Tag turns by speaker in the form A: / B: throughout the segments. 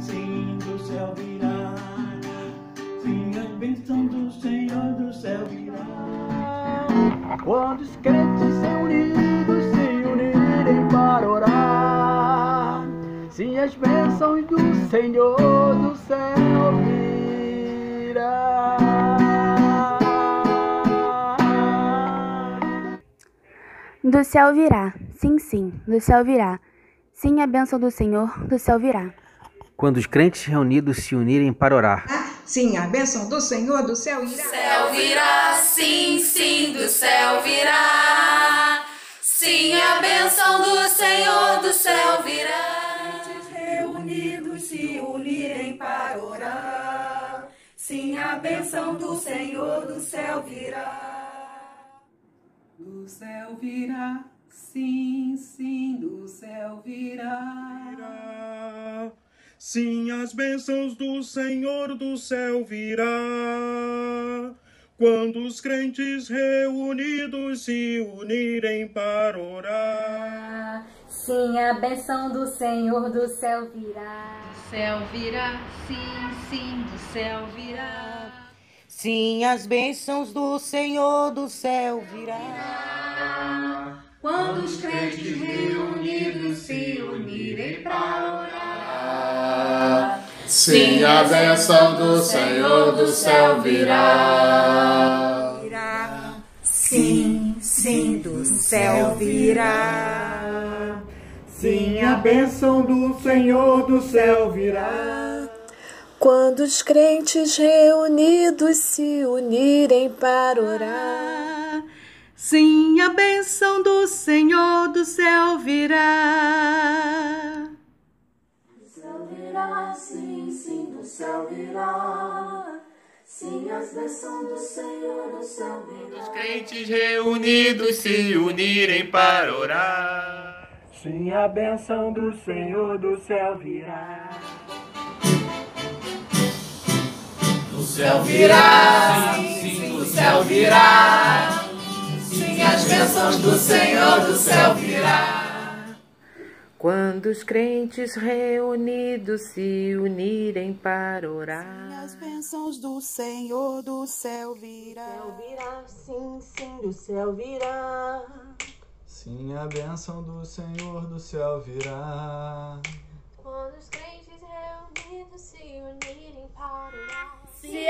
A: Sim, do céu virá. Sim, a bênção do Senhor do céu virá.
B: Quando os crentes se unidos se unirem para orar, sim, as bênçãos do Senhor do céu virá.
C: Do céu virá, sim, sim, do céu virá. Sim, a bênção do Senhor do céu virá.
D: Quando os crentes reunidos se unirem para orar.
E: Sim, a bênção do Senhor do céu irá.
F: Céu virá, sim, sim, do céu virá. Sim, a bênção do Senhor do céu virá.
G: Reunidos se unirem para orar. Sim, a bênção do Senhor do céu virá.
H: Do céu virá, sim, sim, do céu virá.
I: Sim, as bênçãos do Senhor do céu virá. Quando os crentes reunidos se unirem para orar.
J: Sim, a bênção do Senhor do céu virá.
K: Do céu virá, sim, sim, do céu virá.
L: Sim, as bênçãos do Senhor do céu virá.
G: Quando os crentes reunidos se unirem para orar.
M: Sim, a bênção do Senhor do céu virá.
G: virá. Sim, sim, do céu virá.
B: Sim, a bênção do Senhor do céu virá.
N: Quando os crentes reunidos se unirem para orar.
H: Sim, a bênção do Senhor do céu virá.
G: Do céu virá, sim, sim, do céu virá. Sim, as bênçãos do Senhor do céu virá.
M: Os crentes reunidos se unirem para orar.
B: Sim, a bênção do Senhor do céu virá.
M: Céu virá, sim, sim, do céu virá. Sim, as bênçãos do Senhor do céu virá.
N: Quando os crentes reunidos se unirem para orar.
O: Sim, as bênçãos do Senhor do céu virá.
P: Céu virá, sim, sim, do céu virá.
Q: Sim, a bênção do Senhor do céu virá.
R: Quando os crentes reunidos se unirem para orar.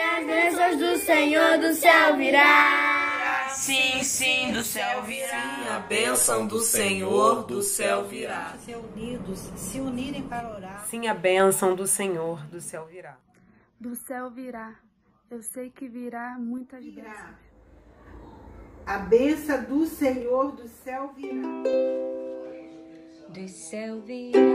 J: As bênçãos do Senhor do céu virá.
F: Sim, sim, do céu virá.
S: Sim, a bênção do Senhor do céu virá.
T: Se unidos, se unirem para orar.
U: Sim, a bênção do Senhor do céu virá.
C: Do céu virá. Eu sei que virá muitas bênçãos.
V: A bênção do Senhor do céu virá.
J: Do céu virá.